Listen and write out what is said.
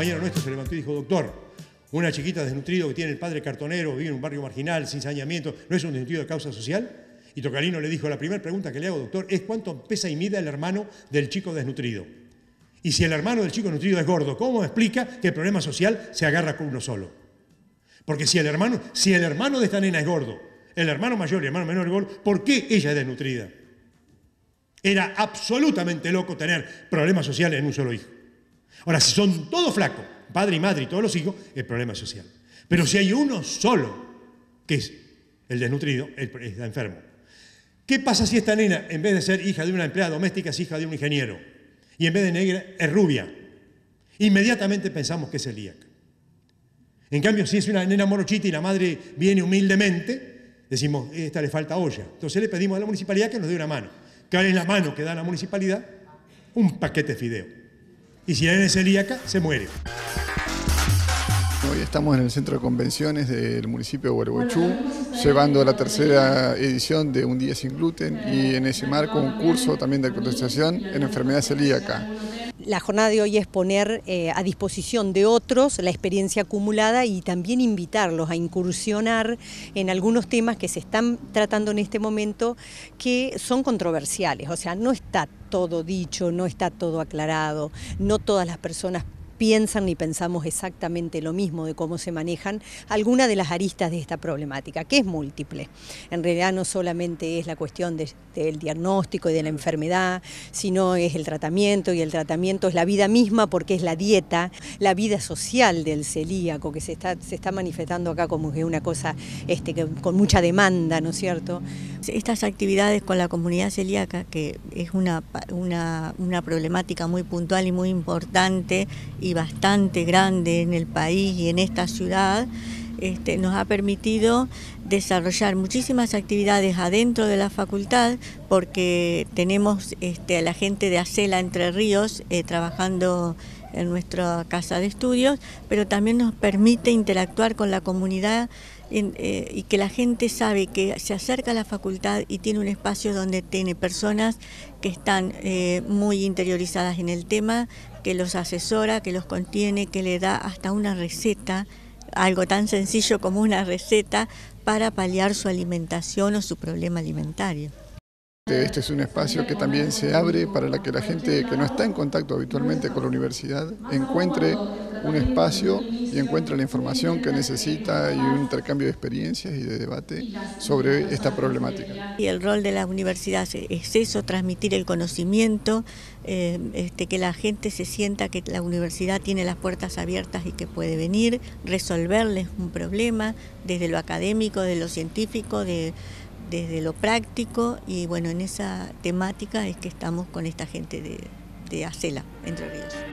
compañero nuestro se levantó y dijo, doctor, una chiquita desnutrido que tiene el padre cartonero, vive en un barrio marginal, sin saneamiento, ¿no es un desnutrido de causa social? Y Tocalino le dijo, la primera pregunta que le hago, doctor, es cuánto pesa y mide el hermano del chico desnutrido. Y si el hermano del chico nutrido es gordo, ¿cómo explica que el problema social se agarra con uno solo? Porque si el hermano, si el hermano de esta nena es gordo, el hermano mayor y el hermano menor es gordo, ¿por qué ella es desnutrida? Era absolutamente loco tener problemas sociales en un solo hijo. Ahora, si son todos flacos, padre y madre y todos los hijos, el problema social. Pero si hay uno solo, que es el desnutrido, está enfermo. ¿Qué pasa si esta nena, en vez de ser hija de una empleada doméstica, es hija de un ingeniero? Y en vez de negra, es rubia. Inmediatamente pensamos que es celíaca. En cambio, si es una nena morochita y la madre viene humildemente, decimos, esta le falta olla. Entonces le pedimos a la municipalidad que nos dé una mano. Que en la mano que da la municipalidad un paquete de fideo. Y si la nena es celíaca, se muere. Hoy estamos en el centro de convenciones del municipio de Huerhuechú, llevando la tercera edición de Un Día Sin Gluten y en ese marco un curso también de actualización en enfermedad celíaca. La jornada de hoy es poner eh, a disposición de otros la experiencia acumulada y también invitarlos a incursionar en algunos temas que se están tratando en este momento que son controversiales. O sea, no está todo dicho, no está todo aclarado, no todas las personas piensan ni pensamos exactamente lo mismo de cómo se manejan algunas de las aristas de esta problemática, que es múltiple. En realidad no solamente es la cuestión del diagnóstico y de la enfermedad, sino es el tratamiento y el tratamiento es la vida misma porque es la dieta, la vida social del celíaco que se está, se está manifestando acá como que una cosa este, que, con mucha demanda, ¿no es cierto? Estas actividades con la comunidad celíaca, que es una, una, una problemática muy puntual y muy importante, bastante grande en el país y en esta ciudad, este, nos ha permitido desarrollar muchísimas actividades adentro de la facultad porque tenemos este, a la gente de Acela Entre Ríos eh, trabajando en nuestra casa de estudios, pero también nos permite interactuar con la comunidad eh, y que la gente sabe que se acerca a la facultad y tiene un espacio donde tiene personas que están eh, muy interiorizadas en el tema, que los asesora, que los contiene, que le da hasta una receta, algo tan sencillo como una receta para paliar su alimentación o su problema alimentario. Este es un espacio que también se abre para que la gente que no está en contacto habitualmente con la universidad encuentre un espacio y encuentre la información que necesita y un intercambio de experiencias y de debate sobre esta problemática. Y el rol de la universidad es eso, transmitir el conocimiento, eh, este, que la gente se sienta que la universidad tiene las puertas abiertas y que puede venir, resolverles un problema desde lo académico, de lo científico, de desde lo práctico y bueno, en esa temática es que estamos con esta gente de, de Acela, Entre Ríos.